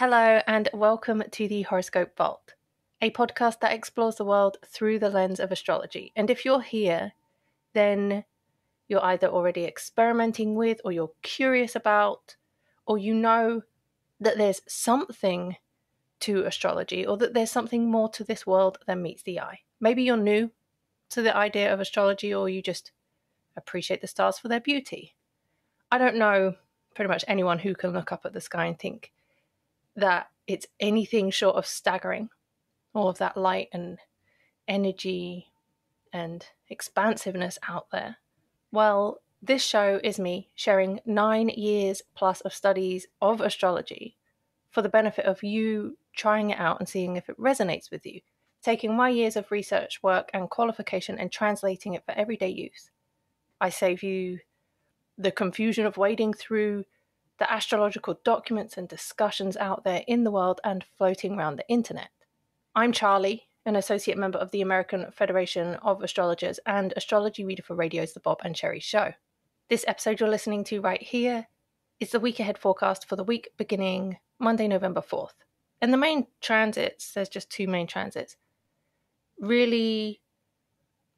Hello, and welcome to the Horoscope Vault, a podcast that explores the world through the lens of astrology. And if you're here, then you're either already experimenting with, or you're curious about, or you know that there's something to astrology, or that there's something more to this world than meets the eye. Maybe you're new to the idea of astrology, or you just appreciate the stars for their beauty. I don't know pretty much anyone who can look up at the sky and think that it's anything short of staggering. All of that light and energy and expansiveness out there. Well, this show is me sharing nine years plus of studies of astrology for the benefit of you trying it out and seeing if it resonates with you, taking my years of research work and qualification and translating it for everyday use. I save you the confusion of wading through the astrological documents and discussions out there in the world and floating around the internet. I'm Charlie, an associate member of the American Federation of Astrologers and astrology reader for Radio's The Bob and Cherry Show. This episode you're listening to right here is the week ahead forecast for the week beginning Monday, November 4th. And the main transits, there's just two main transits, really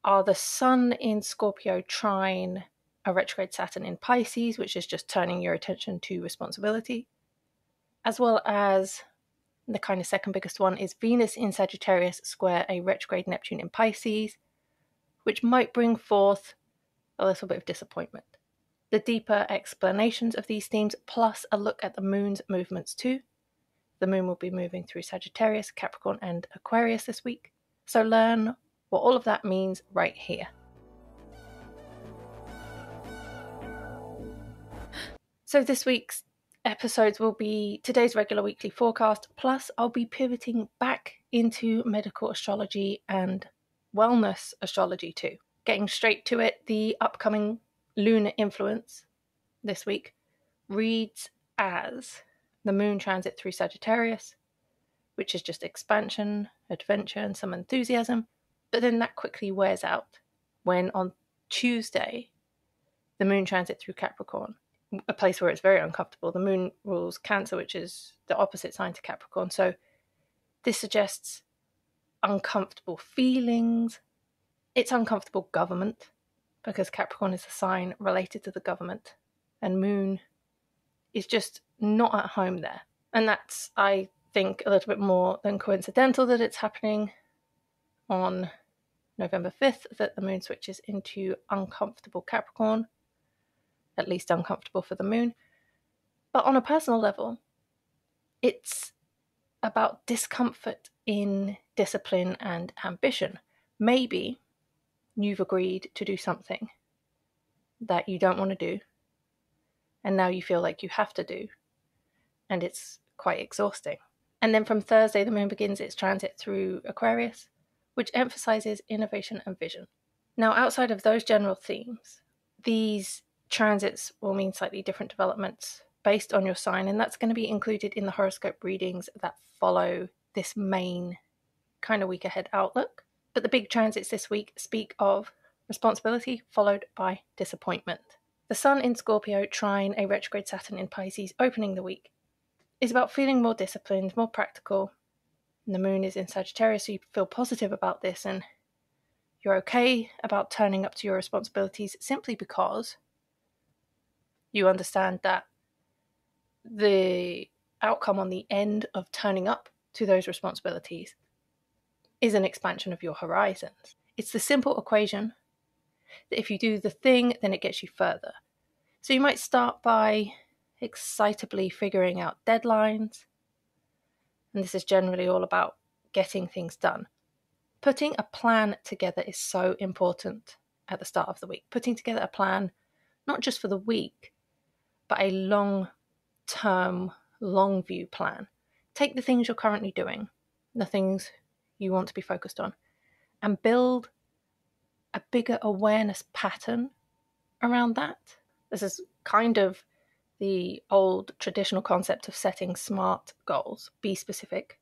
are the Sun in Scorpio trine a retrograde Saturn in Pisces, which is just turning your attention to responsibility, as well as the kind of second biggest one is Venus in Sagittarius square a retrograde Neptune in Pisces, which might bring forth a little bit of disappointment. The deeper explanations of these themes, plus a look at the moon's movements too. The moon will be moving through Sagittarius, Capricorn, and Aquarius this week. So learn what all of that means right here. So this week's episodes will be today's regular weekly forecast, plus I'll be pivoting back into medical astrology and wellness astrology too. Getting straight to it, the upcoming lunar influence this week reads as the moon transit through Sagittarius, which is just expansion, adventure, and some enthusiasm. But then that quickly wears out when on Tuesday, the moon transit through Capricorn, a place where it's very uncomfortable. The moon rules Cancer, which is the opposite sign to Capricorn. So this suggests uncomfortable feelings. It's uncomfortable government because Capricorn is a sign related to the government, and Moon is just not at home there. And that's, I think, a little bit more than coincidental that it's happening on November 5th that the moon switches into uncomfortable Capricorn at least uncomfortable for the moon. But on a personal level, it's about discomfort in discipline and ambition. Maybe you've agreed to do something that you don't want to do, and now you feel like you have to do, and it's quite exhausting. And then from Thursday, the moon begins its transit through Aquarius, which emphasizes innovation and vision. Now, outside of those general themes, these transits will mean slightly different developments based on your sign, and that's going to be included in the horoscope readings that follow this main kind of week ahead outlook. But the big transits this week speak of responsibility followed by disappointment. The Sun in Scorpio trine a retrograde Saturn in Pisces opening the week is about feeling more disciplined, more practical. And the moon is in Sagittarius, so you feel positive about this and you're okay about turning up to your responsibilities simply because you understand that the outcome on the end of turning up to those responsibilities is an expansion of your horizons. It's the simple equation that if you do the thing, then it gets you further. So you might start by excitably figuring out deadlines, and this is generally all about getting things done. Putting a plan together is so important at the start of the week. Putting together a plan, not just for the week, a long term, long view plan. Take the things you're currently doing, the things you want to be focused on, and build a bigger awareness pattern around that. This is kind of the old traditional concept of setting smart goals. Be specific,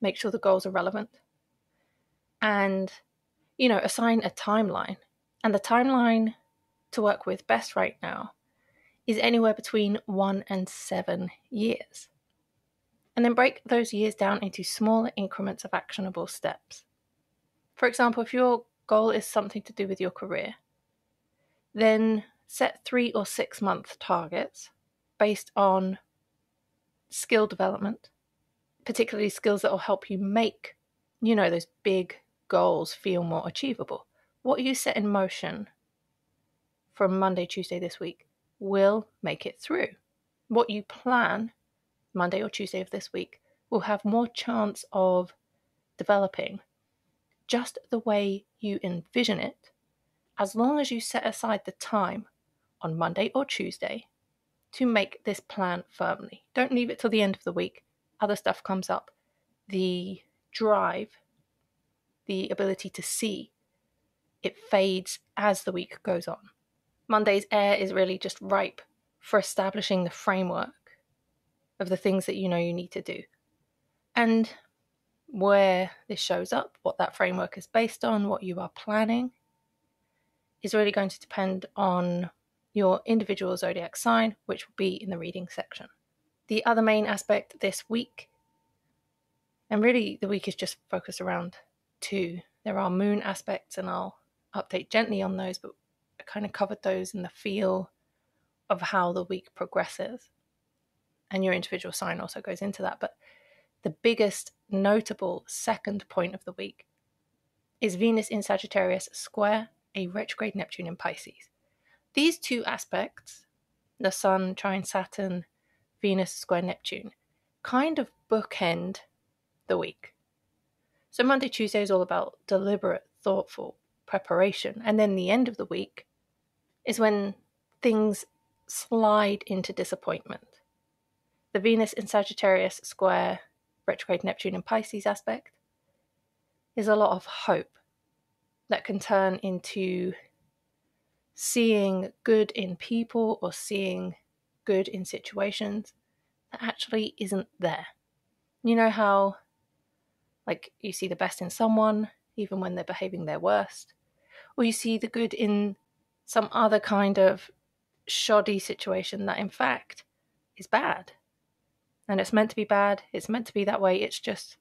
make sure the goals are relevant, and, you know, assign a timeline. And the timeline to work with best right now is anywhere between one and seven years. And then break those years down into smaller increments of actionable steps. For example, if your goal is something to do with your career, then set three or six month targets based on skill development, particularly skills that will help you make, you know, those big goals feel more achievable. What you set in motion from Monday, Tuesday this week will make it through. What you plan Monday or Tuesday of this week will have more chance of developing just the way you envision it, as long as you set aside the time on Monday or Tuesday to make this plan firmly. Don't leave it till the end of the week. Other stuff comes up. The drive, the ability to see, it fades as the week goes on. Monday's air is really just ripe for establishing the framework of the things that you know you need to do. And where this shows up, what that framework is based on, what you are planning, is really going to depend on your individual zodiac sign, which will be in the reading section. The other main aspect this week, and really the week is just focused around two. There are moon aspects, and I'll update gently on those, but kind of covered those in the feel of how the week progresses. And your individual sign also goes into that. But the biggest notable second point of the week is Venus in Sagittarius square a retrograde Neptune in Pisces. These two aspects, the Sun trine Saturn, Venus square Neptune, kind of bookend the week. So Monday, Tuesday is all about deliberate, thoughtful preparation. And then the end of the week is when things slide into disappointment. The Venus in Sagittarius square retrograde Neptune in Pisces aspect is a lot of hope that can turn into seeing good in people or seeing good in situations that actually isn't there. You know how, like, you see the best in someone, even when they're behaving their worst, or you see the good in some other kind of shoddy situation that, in fact, is bad. And it's meant to be bad, it's meant to be that way, it's just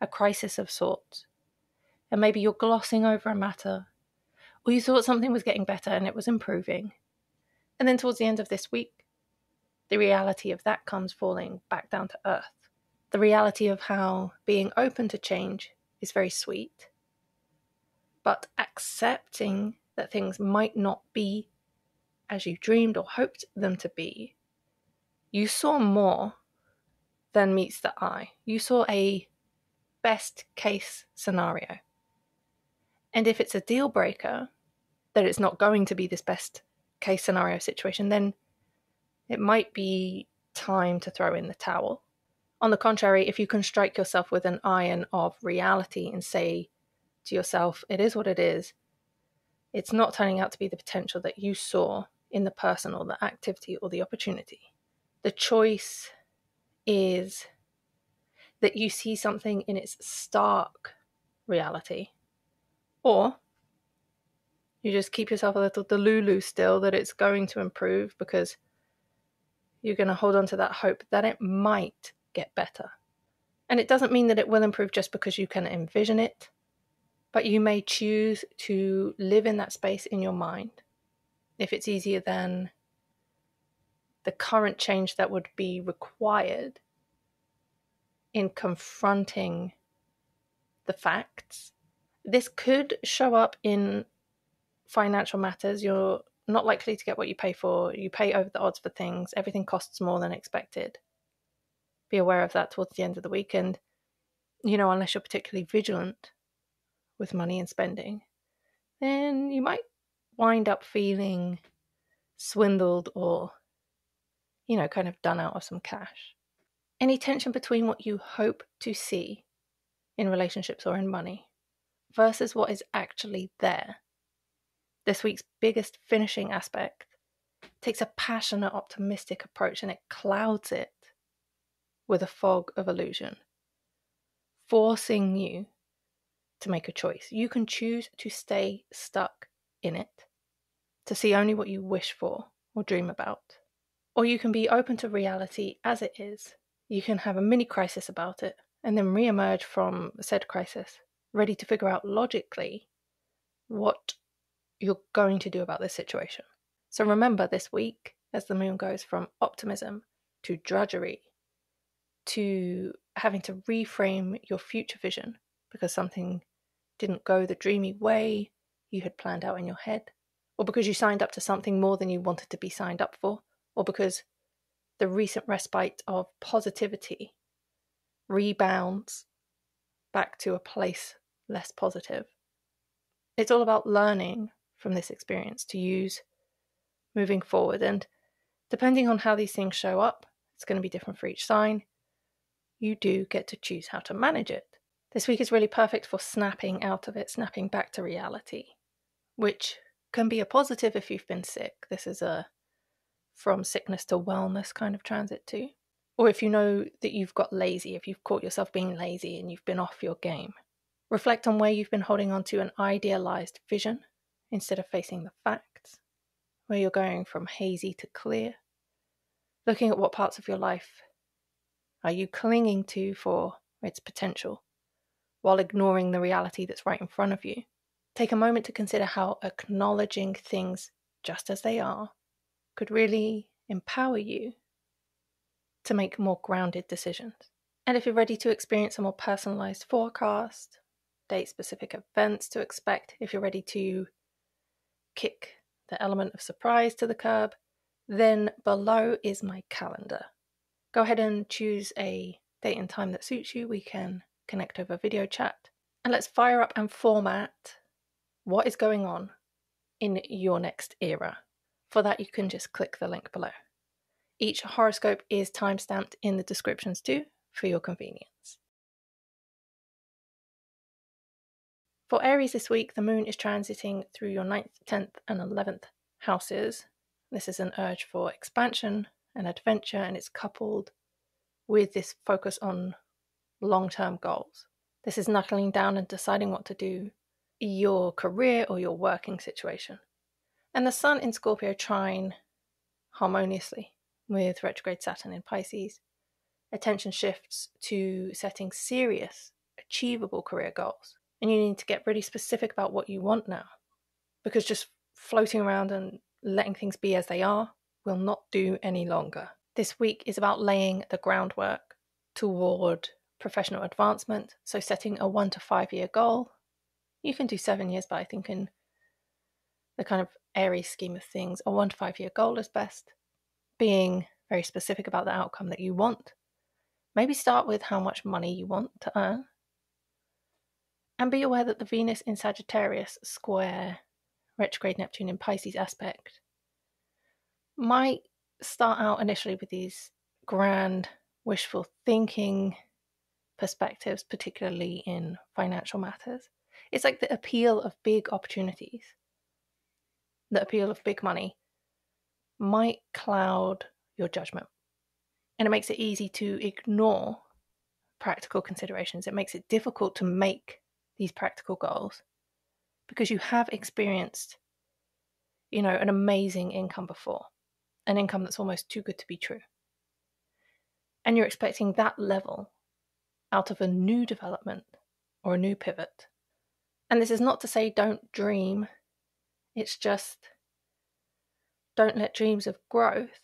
a crisis of sorts. And maybe you're glossing over a matter or you thought something was getting better and it was improving. And then towards the end of this week, the reality of that comes falling back down to earth. The reality of how being open to change is very sweet, but accepting that things might not be as you dreamed or hoped them to be, you saw more than meets the eye. You saw a best case scenario. And if it's a deal breaker, that it's not going to be this best case scenario situation, then it might be time to throw in the towel. On the contrary, if you can strike yourself with an iron of reality and say to yourself, it is what it is, it's not turning out to be the potential that you saw in the person or the activity or the opportunity. The choice is that you see something in its stark reality, or you just keep yourself a little delulu still that it's going to improve because you're going to hold on to that hope that it might get better. And it doesn't mean that it will improve just because you can envision it, but you may choose to live in that space in your mind if it's easier than the current change that would be required in confronting the facts. This could show up in financial matters, you're not likely to get what you pay for. You pay over the odds for things. Everything costs more than expected. Be aware of that towards the end of the week. And, you know, unless you're particularly vigilant with money and spending, then you might wind up feeling swindled or, you know, kind of done out of some cash. Any tension between what you hope to see in relationships or in money versus what is actually there this week's biggest finishing aspect, takes a passionate, optimistic approach and it clouds it with a fog of illusion, forcing you to make a choice. You can choose to stay stuck in it, to see only what you wish for or dream about. Or you can be open to reality as it is you can have a mini crisis about it and then re emerge from said crisis, ready to figure out logically what you're going to do about this situation. So remember this week, as the moon goes from optimism to drudgery to having to reframe your future vision because something didn't go the dreamy way you had planned out in your head, or because you signed up to something more than you wanted to be signed up for, or because the recent respite of positivity rebounds back to a place less positive. It's all about learning from this experience to use moving forward. And depending on how these things show up, it's going to be different for each sign. You do get to choose how to manage it. This week is really perfect for snapping out of it, snapping back to reality, which can be a positive if you've been sick. This is a from sickness to wellness kind of transit too. Or if you know that you've got lazy, if you've caught yourself being lazy and you've been off your game. Reflect on where you've been holding on to an idealized vision instead of facing the facts, where you're going from hazy to clear. Looking at what parts of your life are you clinging to for its potential while ignoring the reality that's right in front of you. Take a moment to consider how acknowledging things just as they are could really empower you to make more grounded decisions. And if you're ready to experience a more personalized forecast, date specific events to expect, if you're ready to kick the element of surprise to the curb, then below is my calendar. Go ahead and choose a date and time that suits you. We can connect over video chat. And let's fire up and format what is going on in your next era. For that, you can just click the link below. Each horoscope is timestamped in the descriptions too for your convenience. For Aries this week, the moon is transiting through your 9th, 10th, and 11th houses. This is an urge for expansion and adventure, and it's coupled with this focus on long term goals. This is knuckling down and deciding what to do your career or your working situation. And the Sun in Scorpio trine harmoniously with retrograde Saturn in Pisces. Attention shifts to setting serious, achievable career goals. And you need to get really specific about what you want now. Because just floating around and letting things be as they are will not do any longer. This week is about laying the groundwork toward professional advancement. So, setting a one to five year goal. You can do seven years, but I think in the kind of airy scheme of things, a one to five year goal is best. Being very specific about the outcome that you want. Maybe start with how much money you want to earn. And be aware that the Venus in Sagittarius square retrograde Neptune in Pisces aspect might start out initially with these grand wishful thinking perspectives, particularly in financial matters. It's like the appeal of big opportunities the appeal of big money might cloud your judgment. And it makes it easy to ignore practical considerations. It makes it difficult to make these practical goals because you have experienced, you know, an amazing income before, an income that's almost too good to be true. And you're expecting that level out of a new development or a new pivot. And this is not to say don't dream it's just don't let dreams of growth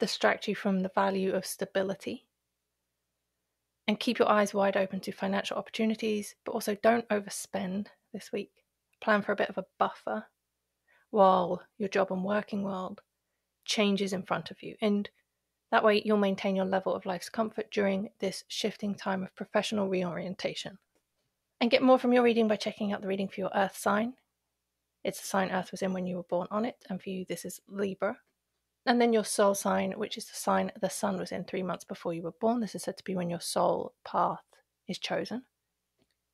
distract you from the value of stability. And keep your eyes wide open to financial opportunities, but also don't overspend this week. Plan for a bit of a buffer while your job and working world changes in front of you. And that way you'll maintain your level of life's comfort during this shifting time of professional reorientation. And get more from your reading by checking out the reading for your earth sign it's the sign Earth was in when you were born on it, and for you, this is Libra. And then your soul sign, which is the sign the sun was in three months before you were born. This is said to be when your soul path is chosen.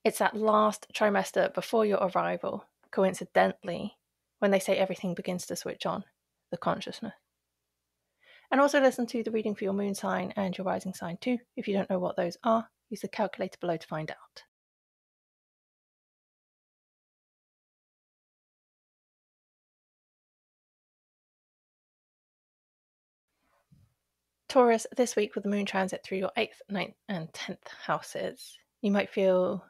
It's that last trimester before your arrival, coincidentally, when they say everything begins to switch on, the consciousness. And also listen to the reading for your moon sign and your rising sign too. If you don't know what those are, use the calculator below to find out. Taurus, this week with the moon transit through your 8th, 9th, and 10th houses, you might feel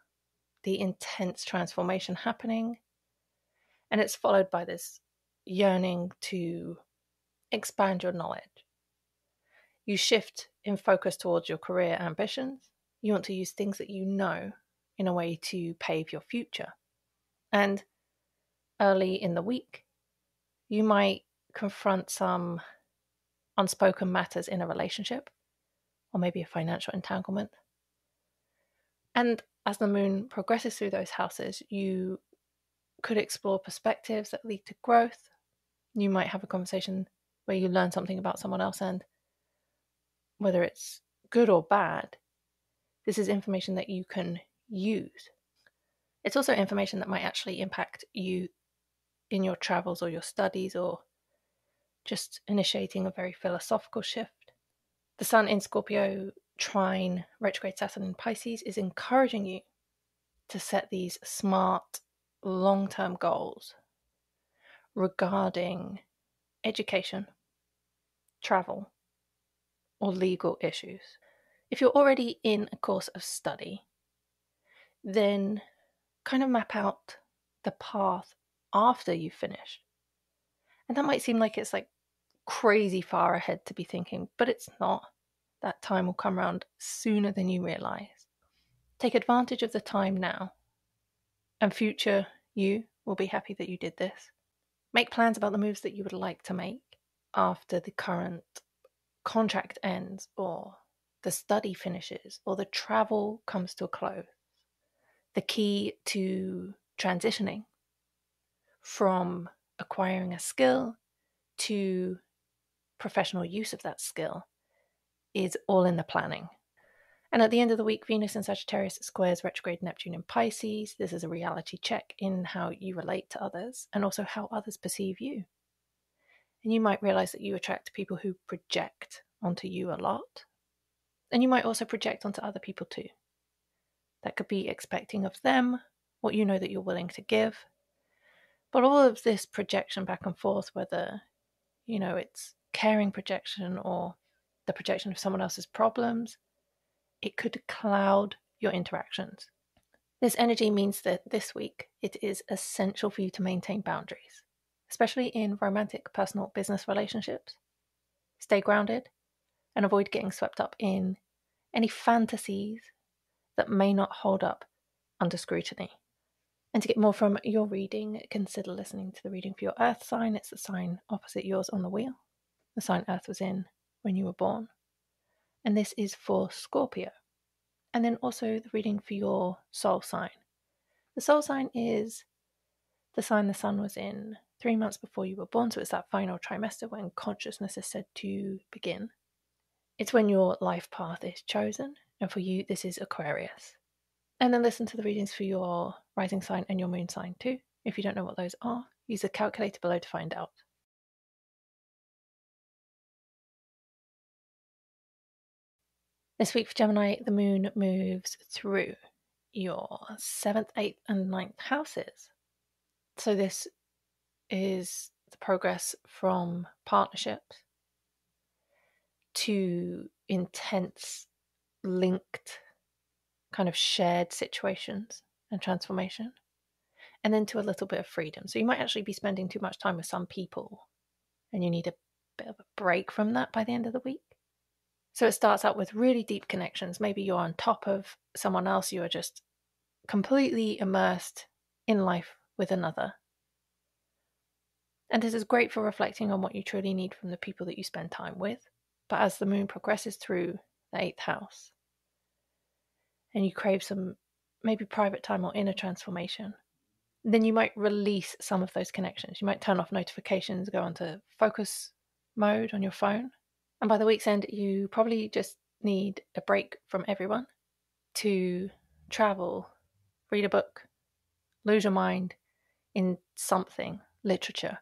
the intense transformation happening, and it's followed by this yearning to expand your knowledge. You shift in focus towards your career ambitions. You want to use things that you know in a way to pave your future. And early in the week, you might confront some unspoken matters in a relationship or maybe a financial entanglement. And as the moon progresses through those houses, you could explore perspectives that lead to growth. You might have a conversation where you learn something about someone else, and whether it's good or bad, this is information that you can use. It's also information that might actually impact you in your travels or your studies or just initiating a very philosophical shift. The Sun in Scorpio trine retrograde Saturn in Pisces is encouraging you to set these smart long term goals regarding education, travel, or legal issues. If you're already in a course of study, then kind of map out the path after you've finished. And that might seem like it's like crazy far ahead to be thinking, but it's not. That time will come around sooner than you realize. Take advantage of the time now, and future you will be happy that you did this. Make plans about the moves that you would like to make after the current contract ends, or the study finishes, or the travel comes to a close. The key to transitioning from acquiring a skill to professional use of that skill is all in the planning. And at the end of the week, Venus in Sagittarius squares retrograde Neptune in Pisces. This is a reality check in how you relate to others and also how others perceive you. And you might realize that you attract people who project onto you a lot. And you might also project onto other people too. That could be expecting of them what you know that you're willing to give. But all of this projection back and forth, whether, you know, it's caring projection or the projection of someone else's problems, it could cloud your interactions. This energy means that this week it is essential for you to maintain boundaries, especially in romantic, personal, business relationships. Stay grounded and avoid getting swept up in any fantasies that may not hold up under scrutiny. And to get more from your reading, consider listening to the reading for your earth sign. It's the sign opposite yours on the wheel the sign Earth was in when you were born. And this is for Scorpio. And then also the reading for your soul sign. The soul sign is the sign the sun was in three months before you were born. So it's that final trimester when consciousness is said to begin. It's when your life path is chosen. And for you, this is Aquarius. And then listen to the readings for your rising sign and your moon sign too. If you don't know what those are, use the calculator below to find out. This week for Gemini, the moon moves through your seventh, eighth, and ninth houses. So, this is the progress from partnerships to intense, linked, kind of shared situations and transformation, and then to a little bit of freedom. So, you might actually be spending too much time with some people and you need a bit of a break from that by the end of the week. So it starts out with really deep connections. Maybe you're on top of someone else, you are just completely immersed in life with another. And this is great for reflecting on what you truly need from the people that you spend time with. But as the moon progresses through the eighth house, and you crave some maybe private time or inner transformation, then you might release some of those connections. You might turn off notifications, go onto focus mode on your phone, and by the week's end, you probably just need a break from everyone to travel, read a book, lose your mind in something, literature,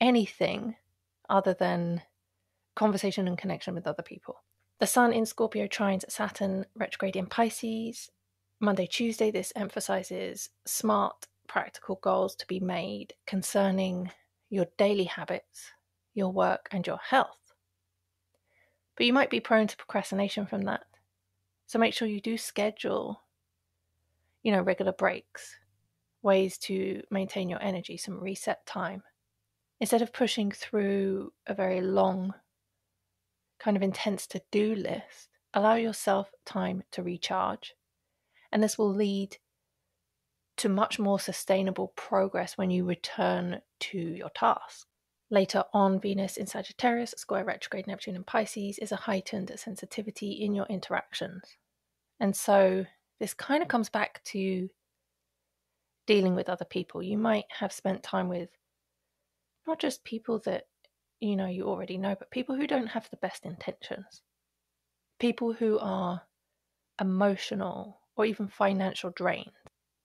anything other than conversation and connection with other people. The Sun in Scorpio trines Saturn retrograde in Pisces. Monday, Tuesday, this emphasizes smart, practical goals to be made concerning your daily habits, your work, and your health. But you might be prone to procrastination from that. So make sure you do schedule, you know, regular breaks, ways to maintain your energy, some reset time. Instead of pushing through a very long, kind of intense to do list, allow yourself time to recharge. And this will lead to much more sustainable progress when you return to your task. Later on, Venus in Sagittarius, square retrograde Neptune in Pisces is a heightened sensitivity in your interactions. And so this kind of comes back to dealing with other people. You might have spent time with not just people that you know you already know, but people who don't have the best intentions. People who are emotional or even financial drains.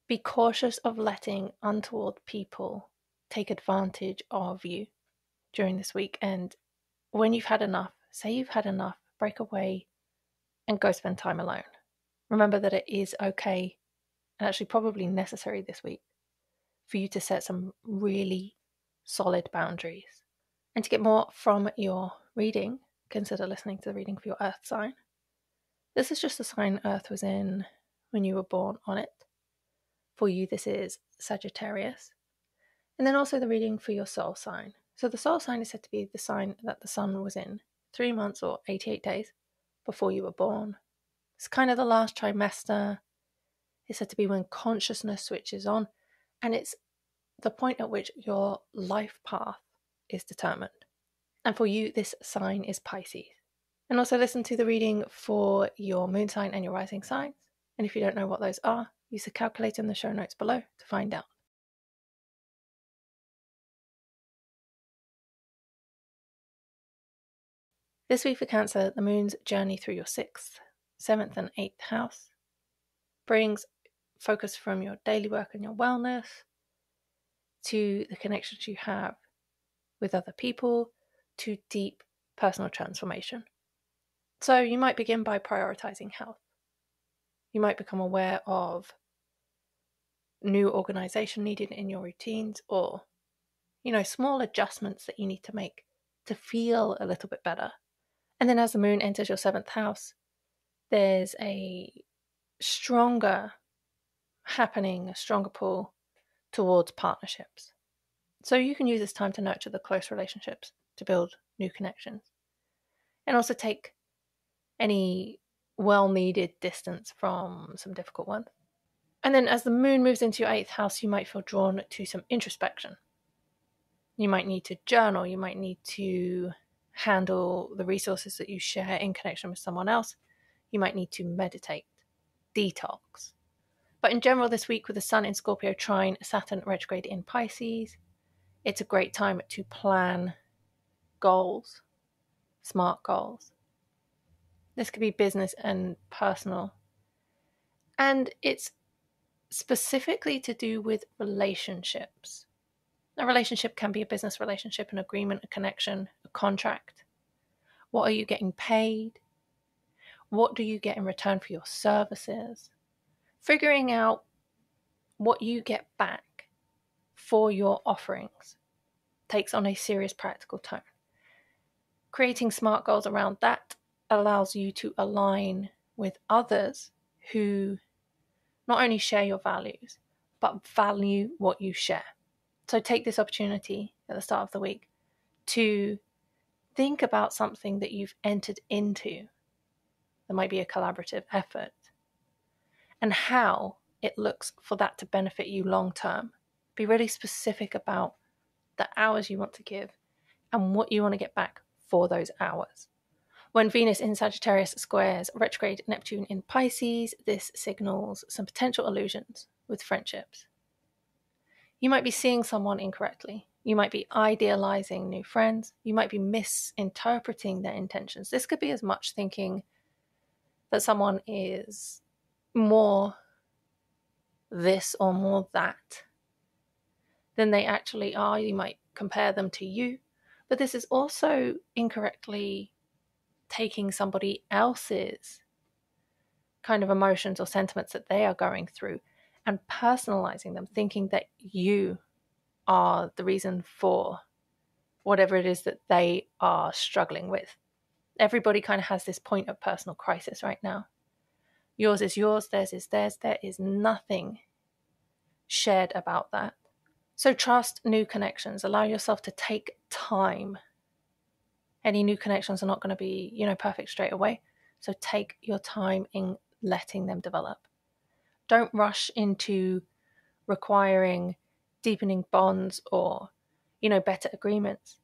Be cautious of letting untoward people take advantage of you during this week. And when you've had enough, say you've had enough, break away and go spend time alone. Remember that it is okay and actually probably necessary this week for you to set some really solid boundaries. And to get more from your reading, consider listening to the reading for your earth sign. This is just the sign Earth was in when you were born on it. For you, this is Sagittarius. And then also the reading for your soul sign. So the soul sign is said to be the sign that the sun was in three months or 88 days before you were born. It's kind of the last trimester. It's said to be when consciousness switches on, and it's the point at which your life path is determined. And for you, this sign is Pisces. And also listen to the reading for your moon sign and your rising signs. And if you don't know what those are, Use the calculator in the show notes below to find out. This week for Cancer, the moon's journey through your sixth, seventh, and eighth house brings focus from your daily work and your wellness to the connections you have with other people to deep personal transformation. So you might begin by prioritizing health. You might become aware of new organization needed in your routines or you know small adjustments that you need to make to feel a little bit better and then as the moon enters your seventh house there's a stronger happening a stronger pull towards partnerships so you can use this time to nurture the close relationships to build new connections and also take any well needed distance from some difficult ones and then as the moon moves into your eighth house, you might feel drawn to some introspection. You might need to journal, you might need to handle the resources that you share in connection with someone else. You might need to meditate, detox. But in general, this week with the Sun in Scorpio trine, Saturn retrograde in Pisces, it's a great time to plan goals, smart goals. This could be business and personal. And it's specifically to do with relationships. A relationship can be a business relationship, an agreement, a connection, a contract. What are you getting paid? What do you get in return for your services? Figuring out what you get back for your offerings takes on a serious practical tone. Creating smart goals around that allows you to align with others who not only share your values, but value what you share. So take this opportunity at the start of the week to think about something that you've entered into that might be a collaborative effort and how it looks for that to benefit you long term. Be really specific about the hours you want to give and what you want to get back for those hours. When Venus in Sagittarius squares retrograde Neptune in Pisces, this signals some potential illusions with friendships. You might be seeing someone incorrectly. You might be idealizing new friends. You might be misinterpreting their intentions. This could be as much thinking that someone is more this or more that than they actually are. You might compare them to you. But this is also incorrectly taking somebody else's kind of emotions or sentiments that they are going through and personalizing them, thinking that you are the reason for whatever it is that they are struggling with. Everybody kind of has this point of personal crisis right now. Yours is yours, theirs is theirs. There is nothing shared about that. So trust new connections. Allow yourself to take time. Any new connections are not going to be, you know, perfect straight away. So take your time in letting them develop. Don't rush into requiring deepening bonds or, you know, better agreements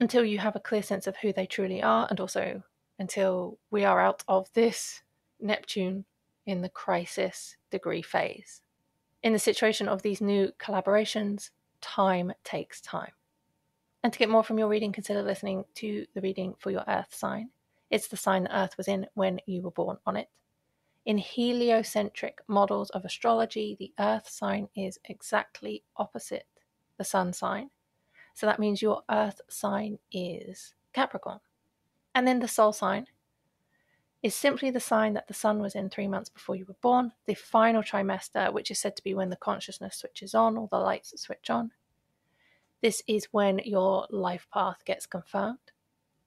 until you have a clear sense of who they truly are and also until we are out of this Neptune in the crisis degree phase. In the situation of these new collaborations, time takes time. And to get more from your reading, consider listening to the reading for your Earth sign. It's the sign the Earth was in when you were born on it. In heliocentric models of astrology, the Earth sign is exactly opposite the Sun sign. So that means your Earth sign is Capricorn. And then the soul sign is simply the sign that the sun was in three months before you were born, the final trimester, which is said to be when the consciousness switches on or the lights switch on. This is when your life path gets confirmed.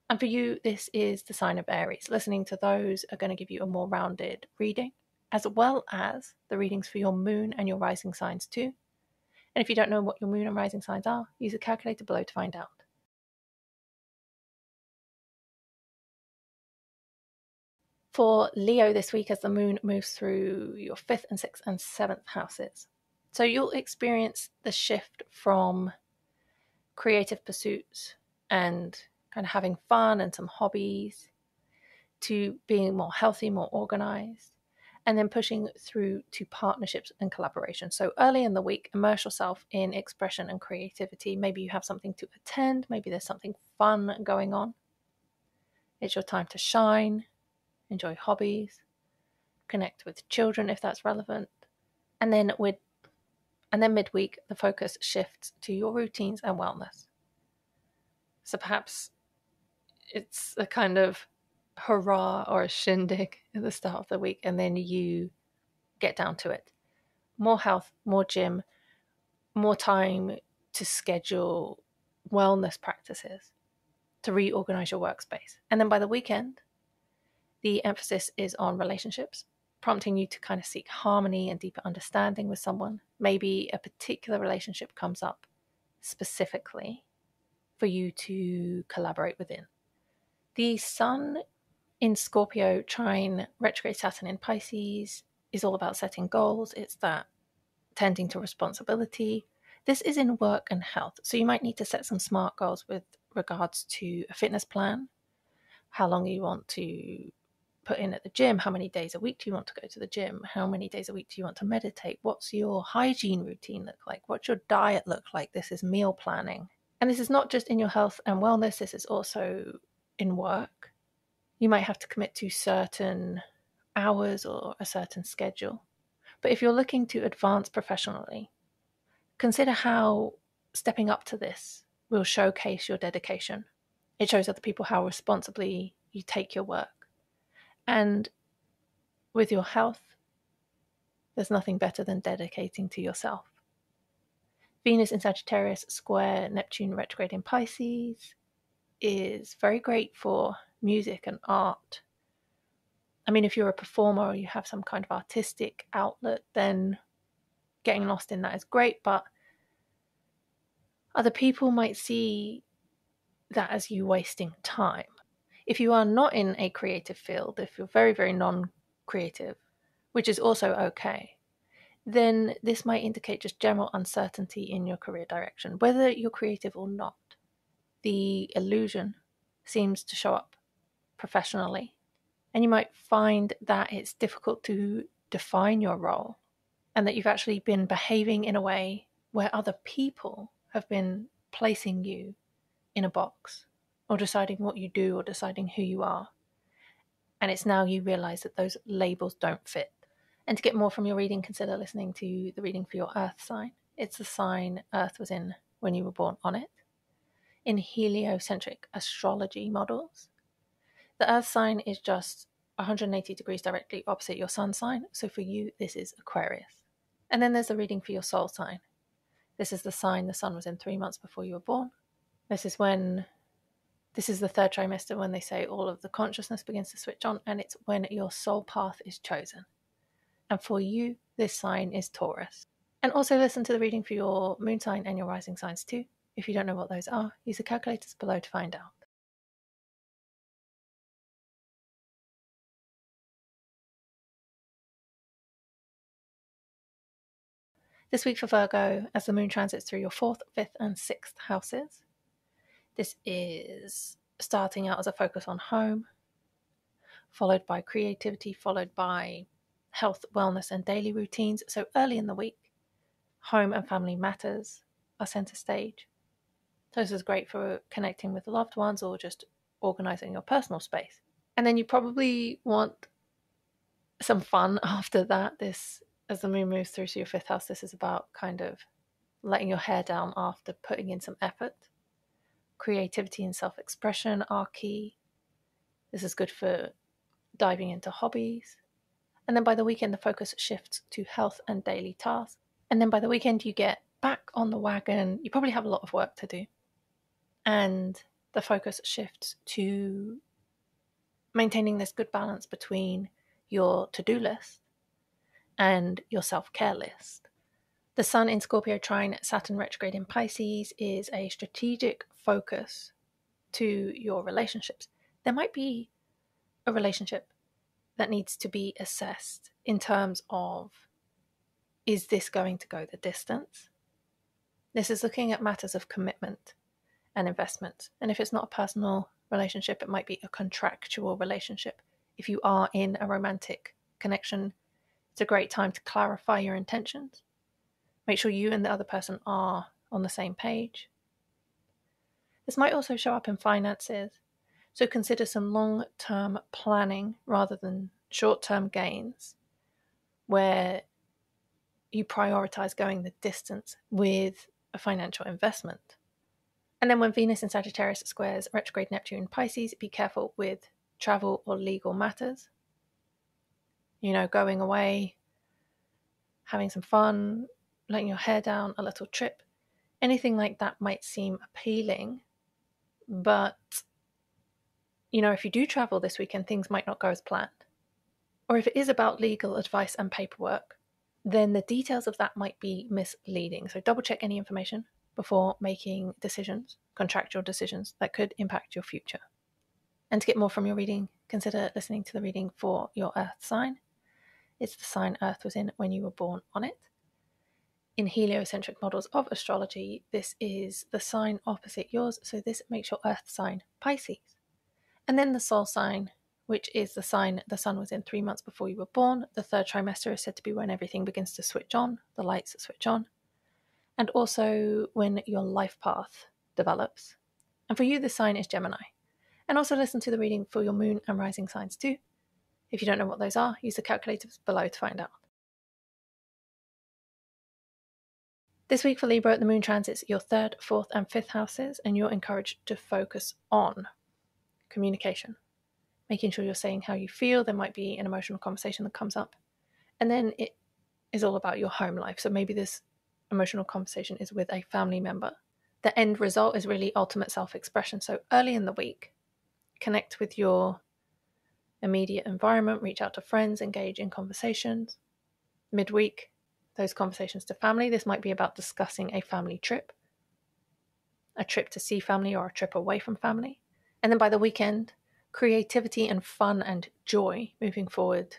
And for you, this is the sign of Aries. Listening to those are going to give you a more rounded reading, as well as the readings for your moon and your rising signs, too. And if you don't know what your moon and rising signs are, use the calculator below to find out. For Leo this week as the moon moves through your fifth and sixth and seventh houses. So you'll experience the shift from creative pursuits and kind of having fun and some hobbies to being more healthy, more organized, and then pushing through to partnerships and collaboration. So early in the week, immerse yourself in expression and creativity. Maybe you have something to attend, maybe there's something fun going on. It's your time to shine, enjoy hobbies, connect with children if that's relevant. And then with and then midweek the focus shifts to your routines and wellness. So perhaps it's a kind of hurrah or a shindig at the start of the week and then you get down to it. More health, more gym, more time to schedule wellness practices, to reorganize your workspace. And then by the weekend, the emphasis is on relationships, prompting you to kind of seek harmony and deeper understanding with someone. Maybe a particular relationship comes up specifically for you to collaborate within. The Sun in Scorpio, trine retrograde Saturn in Pisces is all about setting goals. It's that tending to responsibility. This is in work and health. So you might need to set some smart goals with regards to a fitness plan, how long you want to put in at the gym? How many days a week do you want to go to the gym? How many days a week do you want to meditate? What's your hygiene routine look like? What's your diet look like? This is meal planning. And this is not just in your health and wellness, this is also in work. You might have to commit to certain hours or a certain schedule. But if you're looking to advance professionally, consider how stepping up to this will showcase your dedication. It shows other people how responsibly you take your work. And with your health, there's nothing better than dedicating to yourself. Venus in Sagittarius square Neptune retrograde in Pisces is very great for music and art. I mean, if you're a performer or you have some kind of artistic outlet, then getting lost in that is great, but other people might see that as you wasting time. If you are not in a creative field, if you're very, very non creative, which is also okay, then this might indicate just general uncertainty in your career direction, whether you're creative or not. The illusion seems to show up professionally, and you might find that it's difficult to define your role and that you've actually been behaving in a way where other people have been placing you in a box or deciding what you do or deciding who you are. And it's now you realize that those labels don't fit. And to get more from your reading, consider listening to the reading for your Earth sign. It's the sign Earth was in when you were born on it. In heliocentric astrology models, the Earth sign is just 180 degrees directly opposite your Sun sign. So for you, this is Aquarius. And then there's the reading for your soul sign. This is the sign the Sun was in three months before you were born. This is when This is the third trimester when they say all of the consciousness begins to switch on, and it's when your soul path is chosen. And for you, this sign is Taurus. And also listen to the reading for your moon sign and your rising signs too. If you don't know what those are, use the calculators below to find out. This week for Virgo, as the moon transits through your fourth, fifth, and sixth houses, this is starting out as a focus on home, followed by creativity, followed by health, wellness, and daily routines. So early in the week, home and family matters are center stage. So this is great for connecting with loved ones or just organizing your personal space. And then you probably want some fun after that. This, as the moon moves through to your fifth house, this is about kind of letting your hair down after putting in some effort. Creativity and self expression are key. This is good for diving into hobbies. And then by the weekend, the focus shifts to health and daily tasks. And then by the weekend, you get back on the wagon. You probably have a lot of work to do. And the focus shifts to maintaining this good balance between your to do list and your self care list. The Sun in Scorpio trine Saturn retrograde in Pisces is a strategic focus to your relationships. There might be a relationship that needs to be assessed in terms of is this going to go the distance? This is looking at matters of commitment and investment. And if it's not a personal relationship, it might be a contractual relationship. If you are in a romantic connection, it's a great time to clarify your intentions. Make sure you and the other person are on the same page. This might also show up in finances, so consider some long term planning rather than short term gains, where you prioritize going the distance with a financial investment. And then when Venus in Sagittarius squares retrograde Neptune in Pisces, be careful with travel or legal matters. You know, going away, having some fun, letting your hair down, a little trip, anything like that might seem appealing. But, you know, if you do travel this weekend, things might not go as planned. Or if it is about legal advice and paperwork, then the details of that might be misleading. So double check any information before making decisions, contractual decisions that could impact your future. And to get more from your reading, consider listening to the reading for your Earth sign. It's the sign Earth was in when you were born on it. In heliocentric models of astrology, this is the sign opposite yours, so this makes your Earth sign Pisces. And then the soul sign which is the sign the sun was in three months before you were born. The third trimester is said to be when everything begins to switch on, the lights switch on, and also when your life path develops. And for you, the sign is Gemini. And also listen to the reading for your moon and rising signs too. If you don't know what those are, use the calculators below to find out. This week for Libra, the moon transits your third, fourth, and fifth houses, and you're encouraged to focus on communication, making sure you're saying how you feel. There might be an emotional conversation that comes up. And then it is all about your home life. So maybe this emotional conversation is with a family member. The end result is really ultimate self expression. So early in the week, connect with your immediate environment, reach out to friends, engage in conversations. Midweek, those conversations to family. This might be about discussing a family trip, a trip to see family, or a trip away from family. And then by the weekend, creativity and fun and joy moving forward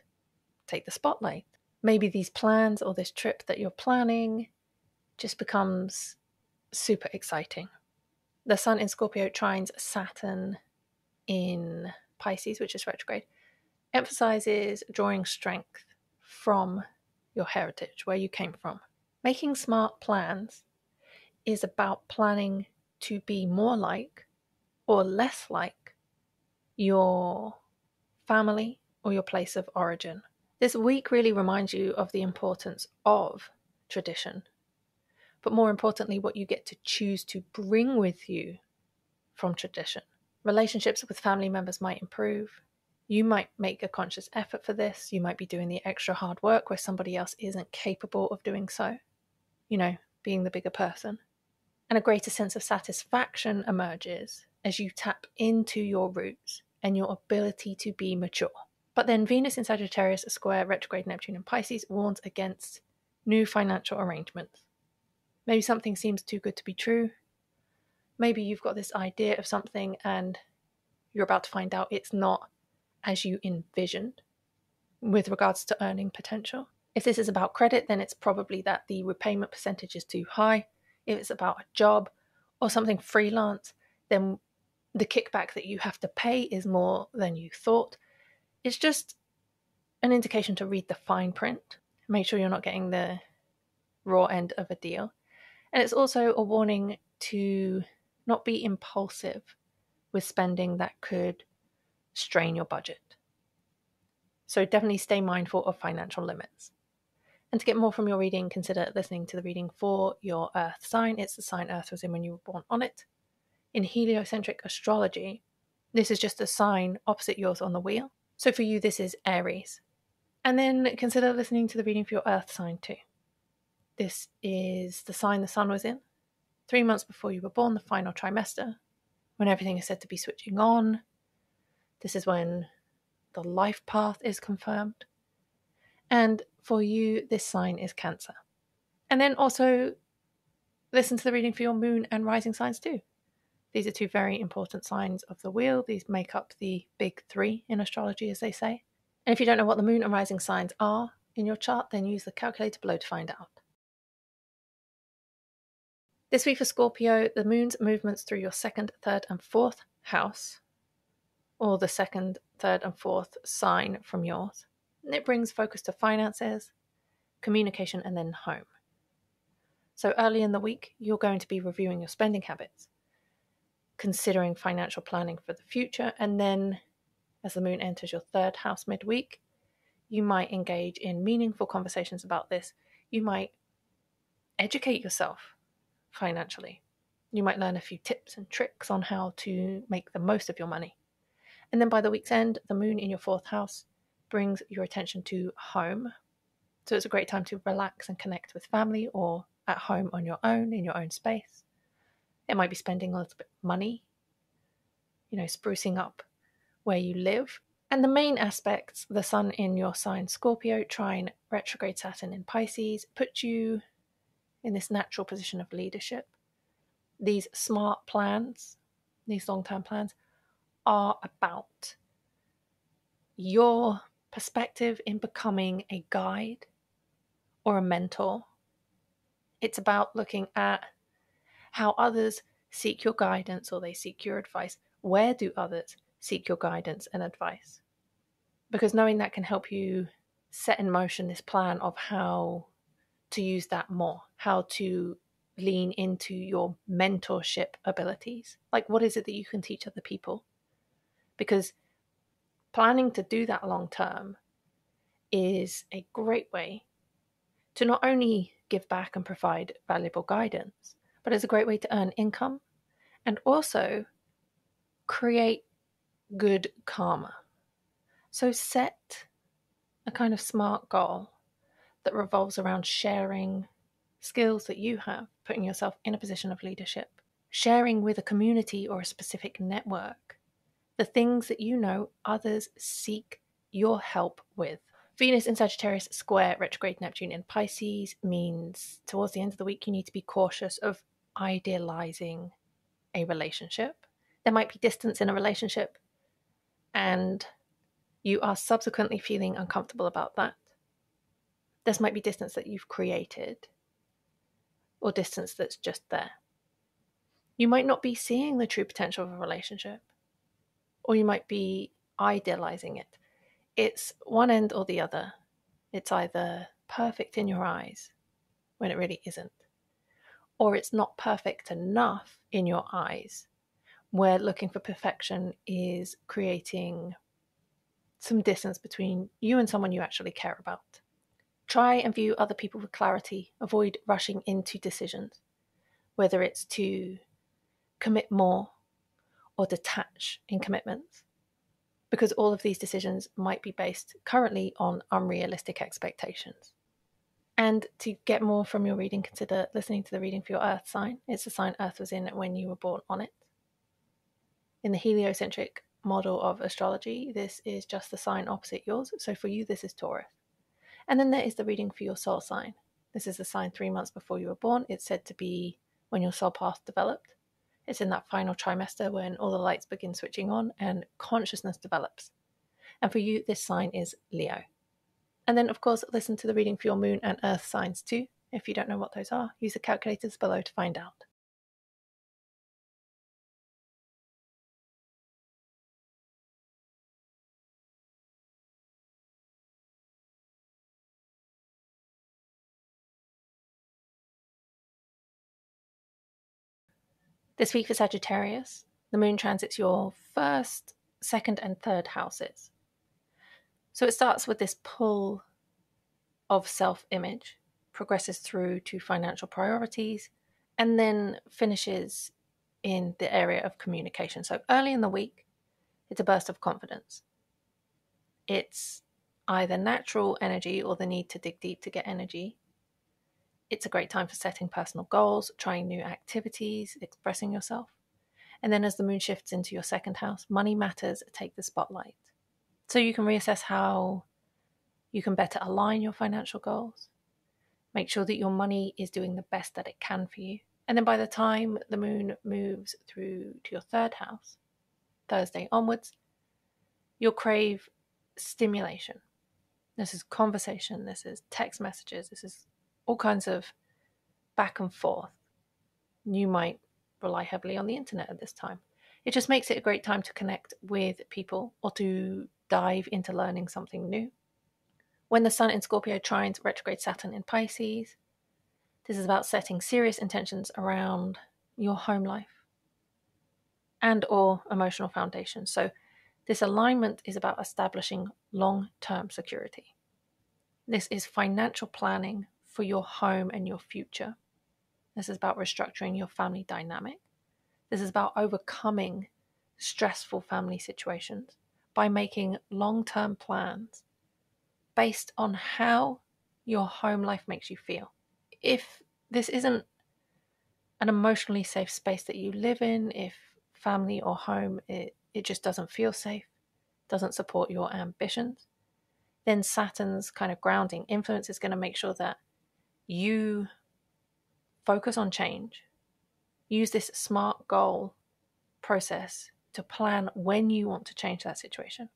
take the spotlight. Maybe these plans or this trip that you're planning just becomes super exciting. The Sun in Scorpio trines Saturn in Pisces, which is retrograde, emphasizes drawing strength from your heritage, where you came from. Making smart plans is about planning to be more like or less like your family, or your place of origin. This week really reminds you of the importance of tradition, but more importantly, what you get to choose to bring with you from tradition. Relationships with family members might improve. You might make a conscious effort for this. You might be doing the extra hard work where somebody else isn't capable of doing so. You know, being the bigger person. And a greater sense of satisfaction emerges as you tap into your roots and your ability to be mature. But then Venus in Sagittarius, square retrograde Neptune in Pisces warns against new financial arrangements. Maybe something seems too good to be true. Maybe you've got this idea of something and you're about to find out it's not as you envisioned with regards to earning potential. If this is about credit, then it's probably that the repayment percentage is too high. If it's about a job or something freelance, then the kickback that you have to pay is more than you thought. It's just an indication to read the fine print. Make sure you're not getting the raw end of a deal. And it's also a warning to not be impulsive with spending that could strain your budget. So definitely stay mindful of financial limits. And to get more from your reading, consider listening to the reading for your Earth sign. It's the sign Earth was in when you were born on it. In heliocentric astrology, this is just a sign opposite yours on the wheel. So for you, this is Aries. And then consider listening to the reading for your Earth sign too. This is the sign the Sun was in, three months before you were born, the final trimester, when everything is said to be switching on. This is when the life path is confirmed. And for you, this sign is Cancer. And then also listen to the reading for your moon and rising signs too. These are two very important signs of the wheel. These make up the big three in astrology, as they say. And if you don't know what the moon and rising signs are in your chart, then use the calculator below to find out. This week for Scorpio, the moon's movements through your second, third, and fourth house, or the second, third, and fourth sign from yours. And it brings focus to finances, communication, and then home. So early in the week, you're going to be reviewing your spending habits, considering financial planning for the future, and then as the moon enters your third house midweek, you might engage in meaningful conversations about this. You might educate yourself financially. You might learn a few tips and tricks on how to make the most of your money. And then by the week's end, the moon in your fourth house brings your attention to home. So it's a great time to relax and connect with family or at home on your own, in your own space. It might be spending a little bit of money, you know, sprucing up where you live. And the main aspects, the sun in your sign Scorpio, trine retrograde Saturn in Pisces, put you in this natural position of leadership. These smart plans, these long term plans, are about your perspective in becoming a guide or a mentor. It's about looking at how others seek your guidance or they seek your advice. Where do others seek your guidance and advice? Because knowing that can help you set in motion this plan of how to use that more, how to lean into your mentorship abilities. Like, what is it that you can teach other people? Because planning to do that long term is a great way to not only give back and provide valuable guidance, but it's a great way to earn income and also create good karma. So set a kind of smart goal that revolves around sharing skills that you have, putting yourself in a position of leadership, sharing with a community or a specific network the things that you know others seek your help with. Venus in Sagittarius square retrograde Neptune in Pisces means towards the end of the week you need to be cautious of idealizing a relationship. There might be distance in a relationship, and you are subsequently feeling uncomfortable about that this might be distance that you've created or distance that's just there. You might not be seeing the true potential of a relationship, or you might be idealizing it. It's one end or the other. It's either perfect in your eyes when it really isn't, or it's not perfect enough in your eyes where looking for perfection is creating some distance between you and someone you actually care about. Try and view other people with clarity. Avoid rushing into decisions, whether it's to commit more or detach in commitments, because all of these decisions might be based currently on unrealistic expectations. And to get more from your reading, consider listening to the reading for your Earth sign. It's the sign Earth was in when you were born on it. In the heliocentric model of astrology, this is just the sign opposite yours. So for you, this is Taurus. And then there is the reading for your soul sign. This is the sign three months before you were born. It's said to be when your soul path developed. It's in that final trimester when all the lights begin switching on and consciousness develops. And for you, this sign is Leo. And then, of course, listen to the reading for your moon and earth signs too. If you don't know what those are, use the calculators below to find out. This week for Sagittarius, the moon transits your first, second, and third houses. So it starts with this pull of self image, progresses through to financial priorities, and then finishes in the area of communication. So early in the week, it's a burst of confidence. It's either natural energy or the need to dig deep to get energy. It's a great time for setting personal goals, trying new activities, expressing yourself. And then as the moon shifts into your second house, money matters take the spotlight. So you can reassess how you can better align your financial goals. Make sure that your money is doing the best that it can for you. And then by the time the moon moves through to your third house, Thursday onwards, you'll crave stimulation. This is conversation, this is text messages, this is all kinds of back and forth. You might rely heavily on the internet at this time. It just makes it a great time to connect with people or to dive into learning something new. When the Sun in Scorpio trines retrograde Saturn in Pisces, this is about setting serious intentions around your home life and or emotional foundation. So this alignment is about establishing long-term security. This is financial planning for your home and your future. This is about restructuring your family dynamic. This is about overcoming stressful family situations by making long term plans based on how your home life makes you feel. If this isn't an emotionally safe space that you live in, if family or home it, it just doesn't feel safe, doesn't support your ambitions, then Saturn's kind of grounding influence is going to make sure that you focus on change. Use this SMART goal process to plan when you want to change that situation.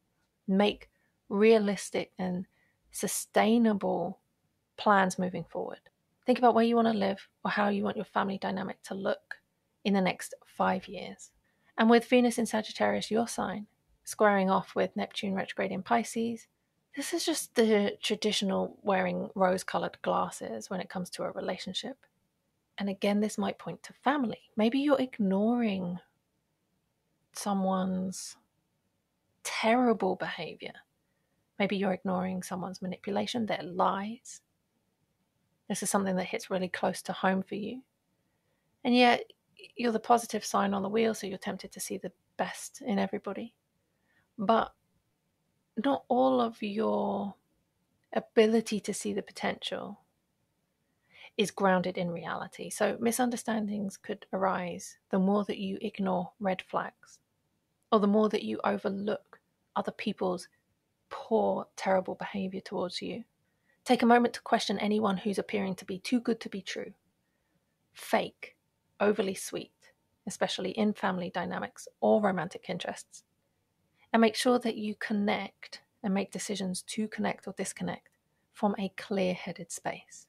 Make realistic and sustainable plans moving forward. Think about where you want to live or how you want your family dynamic to look in the next five years. And with Venus in Sagittarius, your sign, squaring off with Neptune retrograde in Pisces, this is just the traditional wearing rose colored glasses when it comes to a relationship. And again, this might point to family. Maybe you're ignoring someone's terrible behavior. Maybe you're ignoring someone's manipulation, their lies. This is something that hits really close to home for you. And yet, you're the positive sign on the wheel, so you're tempted to see the best in everybody. But not all of your ability to see the potential is grounded in reality. So misunderstandings could arise the more that you ignore red flags, or the more that you overlook other people's poor, terrible behavior towards you. Take a moment to question anyone who's appearing to be too good to be true, fake, overly sweet, especially in family dynamics or romantic interests and make sure that you connect and make decisions to connect or disconnect from a clear headed space.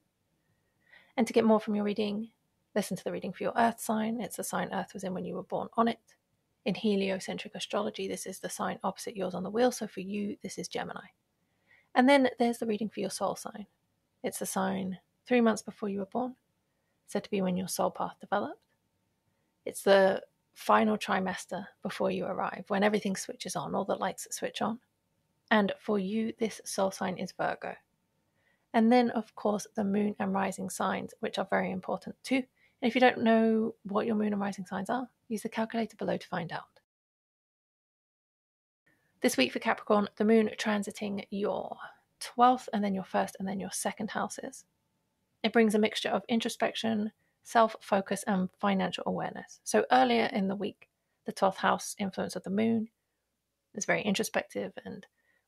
And to get more from your reading, listen to the reading for your earth sign. It's the sign Earth was in when you were born on it. In heliocentric astrology, this is the sign opposite yours on the wheel. So for you, this is Gemini. And then there's the reading for your soul sign. It's the sign three months before you were born, said to be when your soul path developed. It's the final trimester before you arrive, when everything switches on, all the lights switch on. And for you, this soul sign is Virgo. And then, of course, the moon and rising signs, which are very important too. And if you don't know what your moon and rising signs are, use the calculator below to find out. This week for Capricorn, the moon transiting your 12th and then your first and then your second houses. It brings a mixture of introspection, self focus, and financial awareness. So earlier in the week, the 12th house influence of the moon is very introspective and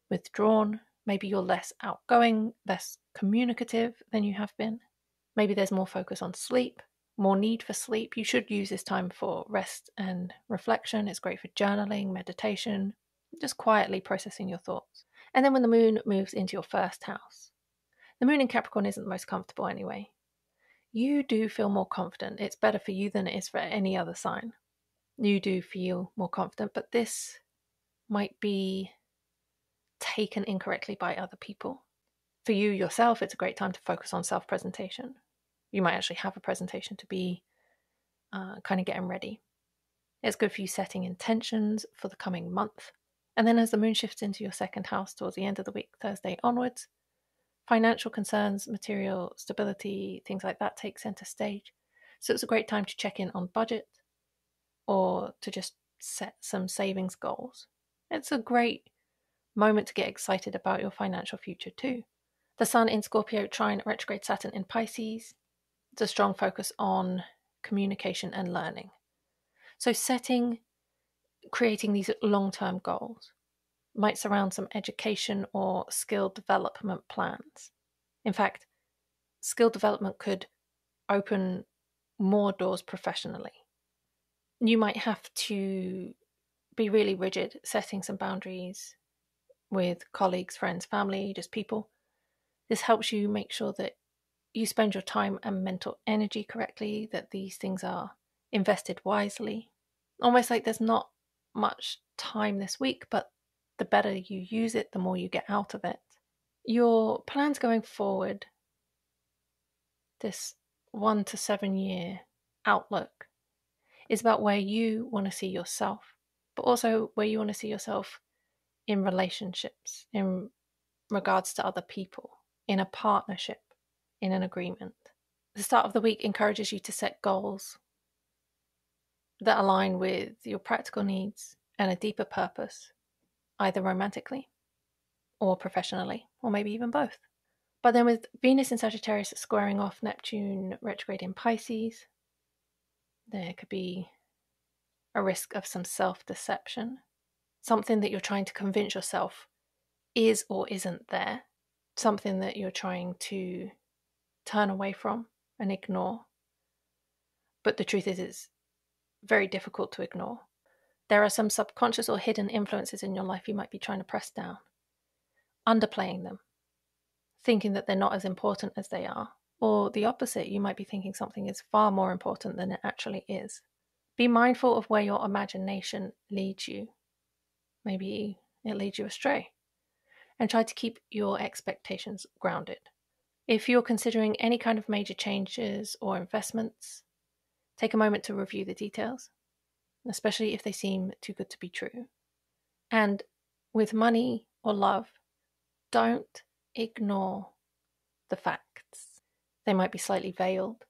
withdrawn. Maybe you're less outgoing, less communicative than you have been. Maybe there's more focus on sleep, more need for sleep. You should use this time for rest and reflection. It's great for journaling, meditation, just quietly processing your thoughts. And then when the moon moves into your first house, the moon in Capricorn isn't the most comfortable anyway. You do feel more confident. It's better for you than it is for any other sign. You do feel more confident, but this might be taken incorrectly by other people. For you yourself, it's a great time to focus on self presentation. You might actually have a presentation to be uh, kind of getting ready. It's good for you setting intentions for the coming month. And then as the moon shifts into your second house towards the end of the week, Thursday onwards, financial concerns, material stability, things like that take center stage. So it's a great time to check in on budget or to just set some savings goals. It's a great moment to get excited about your financial future too. The Sun in Scorpio trine retrograde Saturn in Pisces. It's a strong focus on communication and learning. So setting, creating these long term goals might surround some education or skill development plans. In fact, skill development could open more doors professionally. You might have to be really rigid, setting some boundaries with colleagues, friends, family, just people. This helps you make sure that you spend your time and mental energy correctly, that these things are invested wisely. Almost like there's not much time this week, but the better you use it, the more you get out of it. Your plans going forward, this one to seven year outlook, is about where you want to see yourself, but also where you want to see yourself in relationships, in regards to other people, in a partnership, in an agreement. The start of the week encourages you to set goals that align with your practical needs and a deeper purpose either romantically or professionally, or maybe even both. But then with Venus in Sagittarius squaring off Neptune retrograde in Pisces, there could be a risk of some self deception, something that you're trying to convince yourself is or isn't there, something that you're trying to turn away from and ignore. But the truth is, it's very difficult to ignore. There are some subconscious or hidden influences in your life you might be trying to press down, underplaying them, thinking that they're not as important as they are. Or the opposite, you might be thinking something is far more important than it actually is. Be mindful of where your imagination leads you. Maybe it leads you astray. And try to keep your expectations grounded. If you're considering any kind of major changes or investments, take a moment to review the details especially if they seem too good to be true. And with money or love, don't ignore the facts. They might be slightly veiled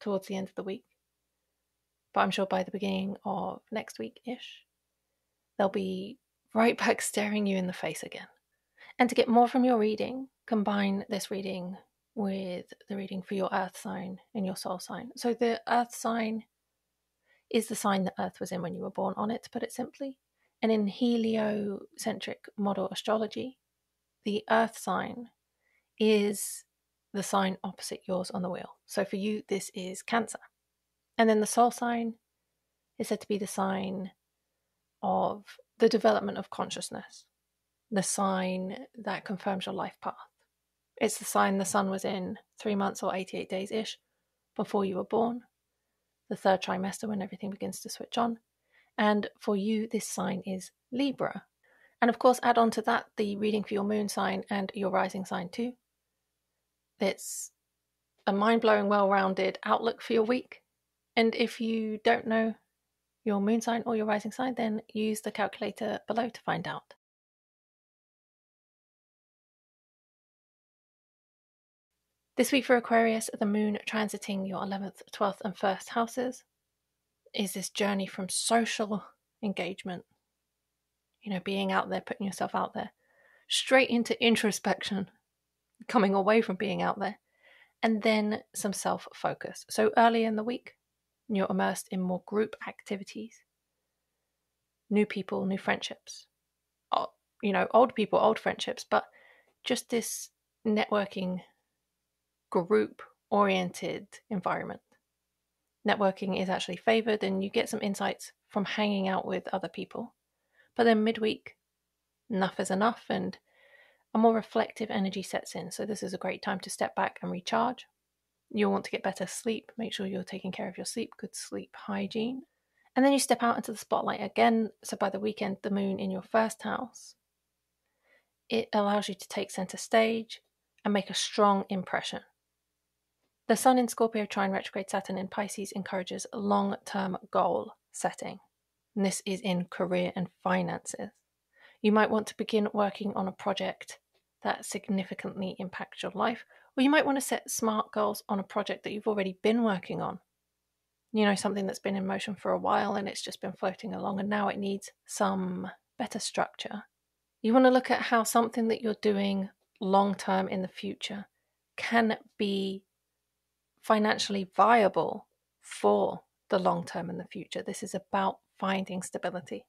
towards the end of the week, but I'm sure by the beginning of next week ish, they'll be right back staring you in the face again. And to get more from your reading, combine this reading with the reading for your earth sign and your soul sign. So the earth sign is the sign that Earth was in when you were born on it, to put it simply. And in heliocentric model astrology, the Earth sign is the sign opposite yours on the wheel. So for you, this is Cancer. And then the soul sign is said to be the sign of the development of consciousness, the sign that confirms your life path. It's the sign the sun was in three months or 88 days ish before you were born the third trimester when everything begins to switch on. And for you, this sign is Libra. And of course, add on to that the reading for your moon sign and your rising sign too. It's a mind blowing, well rounded outlook for your week. And if you don't know your moon sign or your rising sign, then use the calculator below to find out. This week for Aquarius, the moon transiting your 11th, 12th, and 1st houses is this journey from social engagement, you know, being out there, putting yourself out there, straight into introspection, coming away from being out there, and then some self focus. So early in the week, you're immersed in more group activities. new people, new friendships. You know, old people, old friendships, but just this networking group oriented environment. Networking is actually favored and you get some insights from hanging out with other people. But then midweek, enough is enough and a more reflective energy sets in. So, this is a great time to step back and recharge. You'll want to get better sleep. Make sure you're taking care of your sleep, good sleep hygiene. And then you step out into the spotlight again. So, by the weekend, the moon in your first house, it allows you to take center stage and make a strong impression. The Sun in Scorpio trine retrograde Saturn in Pisces encourages long term goal setting. And this is in career and finances. You might want to begin working on a project that significantly impacts your life, or you might want to set smart goals on a project that you've already been working on. You know, something that's been in motion for a while and it's just been floating along, and now it needs some better structure. You want to look at how something that you're doing long term in the future can be financially viable for the long term in the future. This is about finding stability.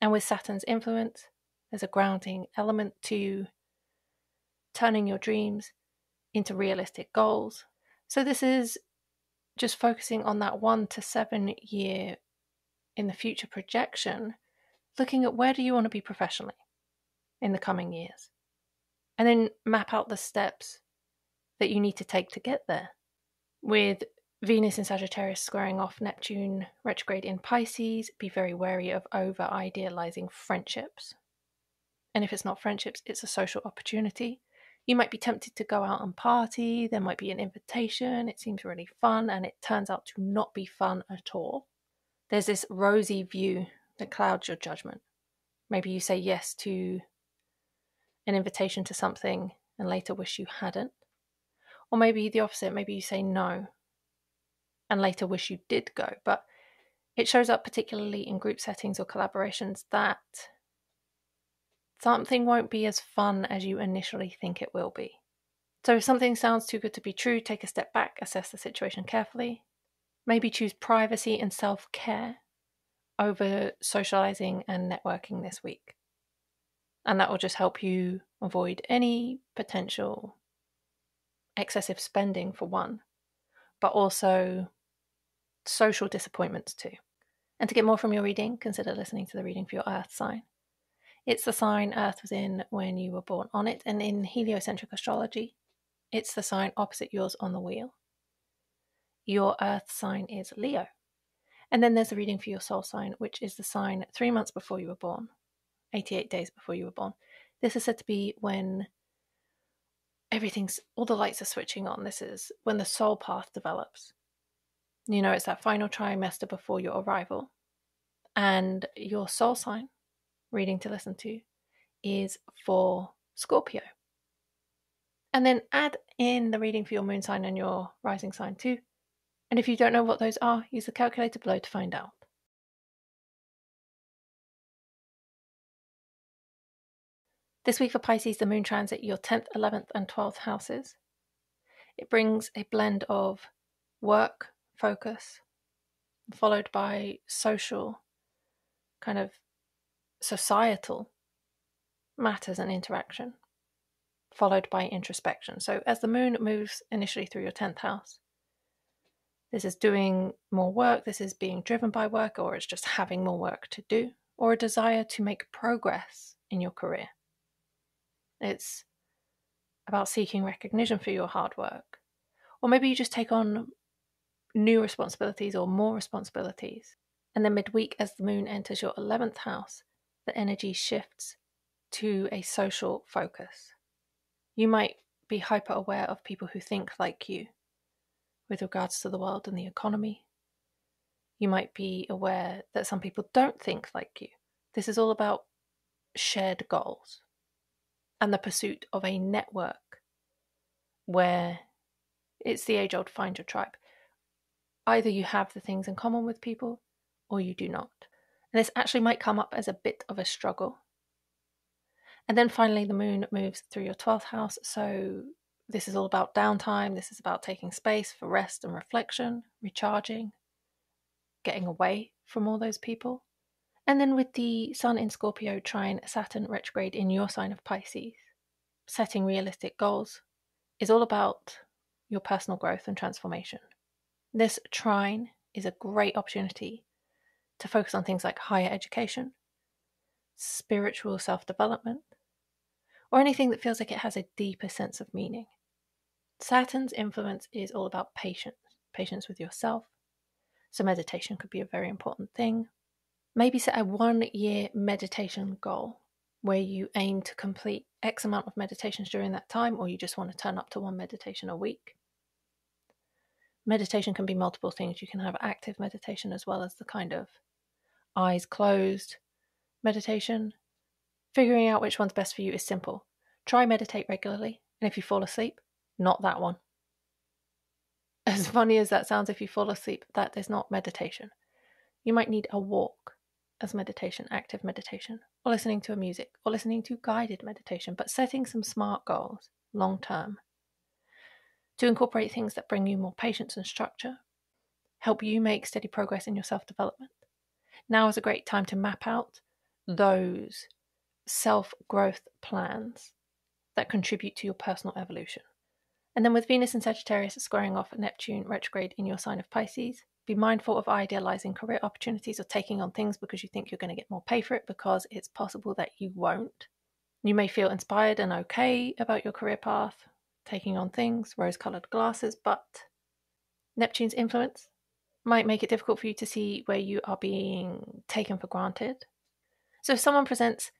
And with Saturn's influence, there's a grounding element to turning your dreams into realistic goals. So, this is just focusing on that one to seven year in the future projection, looking at where do you want to be professionally in the coming years, and then map out the steps that you need to take to get there. With Venus in Sagittarius squaring off Neptune retrograde in Pisces, be very wary of over idealizing friendships. And if it's not friendships, it's a social opportunity. You might be tempted to go out and party, there might be an invitation, it seems really fun, and it turns out to not be fun at all. There's this rosy view that clouds your judgment. Maybe you say yes to an invitation to something and later wish you hadn't. Or maybe the opposite, maybe you say no and later wish you did go. But it shows up particularly in group settings or collaborations that something won't be as fun as you initially think it will be. So if something sounds too good to be true, take a step back, assess the situation carefully. Maybe choose privacy and self care over socializing and networking this week. And that will just help you avoid any potential excessive spending for one, but also social disappointments too. And to get more from your reading, consider listening to the reading for your earth sign. It's the sign Earth was in when you were born on it, and in heliocentric astrology, it's the sign opposite yours on the wheel. Your earth sign is Leo. And then there's the reading for your soul sign, which is the sign three months before you were born, 88 days before you were born. This is said to be when everything's all the lights are switching on. This is when the soul path develops. You know, it's that final trimester before your arrival. And your soul sign, reading to listen to, is for Scorpio. And then add in the reading for your moon sign and your rising sign too. And if you don't know what those are, use the calculator below to find out. This week for Pisces, the moon transit your 10th, 11th, and 12th houses. It brings a blend of work, focus, followed by social, kind of societal matters and interaction, followed by introspection. So, as the moon moves initially through your 10th house, this is doing more work, this is being driven by work, or it's just having more work to do, or a desire to make progress in your career. It's about seeking recognition for your hard work. Or maybe you just take on new responsibilities or more responsibilities. And then midweek, as the moon enters your 11th house, the energy shifts to a social focus. You might be hyper aware of people who think like you with regards to the world and the economy. You might be aware that some people don't think like you. This is all about shared goals and the pursuit of a network where it's the age old find your tribe. Either you have the things in common with people or you do not. And this actually might come up as a bit of a struggle. And then finally, the moon moves through your 12th house. So this is all about downtime. This is about taking space for rest and reflection, recharging, getting away from all those people. And then with the Sun in Scorpio trine Saturn retrograde in your sign of Pisces, setting realistic goals is all about your personal growth and transformation. This trine is a great opportunity to focus on things like higher education, spiritual self development, or anything that feels like it has a deeper sense of meaning. Saturn's influence is all about patience, patience with yourself. So, meditation could be a very important thing. Maybe set a one year meditation goal where you aim to complete X amount of meditations during that time, or you just want to turn up to one meditation a week. Meditation can be multiple things. You can have active meditation as well as the kind of eyes closed meditation. Figuring out which one's best for you is simple. Try meditate regularly, and if you fall asleep, not that one. As funny as that sounds, if you fall asleep, that is not meditation. You might need a walk as meditation, active meditation, or listening to a music, or listening to guided meditation, but setting some smart goals long term to incorporate things that bring you more patience and structure, help you make steady progress in your self development. Now is a great time to map out those self growth plans that contribute to your personal evolution. And then with Venus and Sagittarius squaring off Neptune retrograde in your sign of Pisces, be mindful of idealizing career opportunities or taking on things because you think you're going to get more pay for it because it's possible that you won't. You may feel inspired and okay about your career path, taking on things, rose colored glasses, but Neptune's influence might make it difficult for you to see where you are being taken for granted. So if someone presents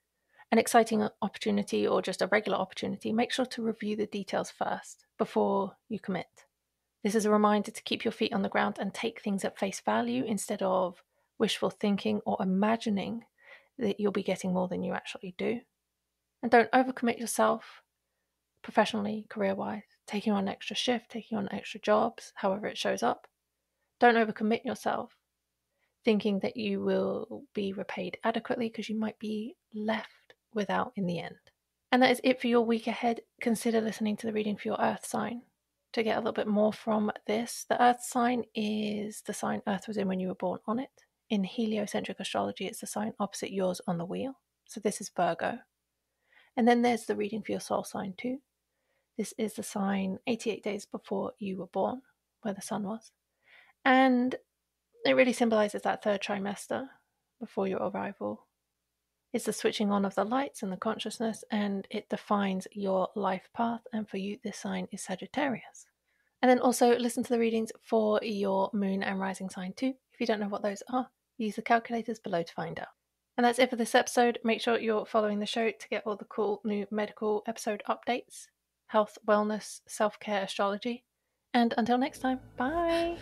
an exciting opportunity or just a regular opportunity, make sure to review the details first before you commit. This is a reminder to keep your feet on the ground and take things at face value instead of wishful thinking or imagining that you'll be getting more than you actually do. And don't overcommit yourself professionally, career wise, taking on extra shift, taking on extra jobs, however it shows up. Don't overcommit yourself thinking that you will be repaid adequately because you might be left without in the end. And that is it for your week ahead. Consider listening to the reading for your earth sign to get a little bit more from this. The earth sign is the sign Earth was in when you were born on it. In heliocentric astrology, it's the sign opposite yours on the wheel. So this is Virgo. And then there's the reading for your soul sign too. This is the sign 88 days before you were born, where the sun was. And it really symbolizes that third trimester before your arrival it's the switching on of the lights and the consciousness, and it defines your life path. And for you, this sign is Sagittarius. And then also listen to the readings for your moon and rising sign too. If you don't know what those are, use the calculators below to find out. And that's it for this episode. Make sure you're following the show to get all the cool new medical episode updates, health, wellness, self care, astrology. And until next time, bye.